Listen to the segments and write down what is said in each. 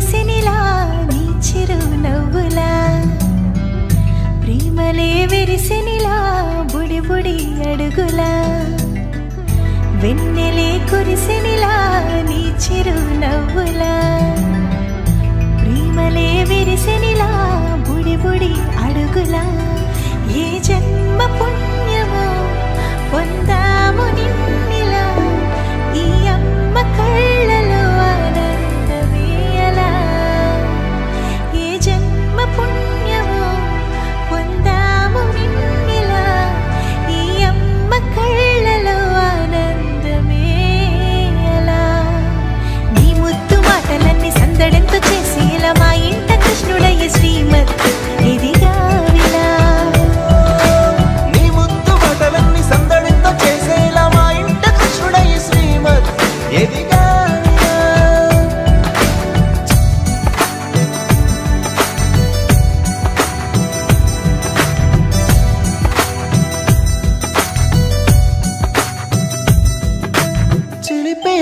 వెన్నెలే నీ చిరునవ్వులా. ప్రేమలే విరిసినిలా బుడి బుడి అడుగులా. వెన్నెలే కురిసినిలా నీ చిరునవ్వులా. ప్రేమలే విరిసినిలా బుడి బుడి అడుగులా. ఏ జన్మ పుణ్య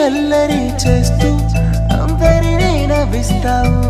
అల్లరి చేస్తూ అందరినీ నవ్విస్తావు.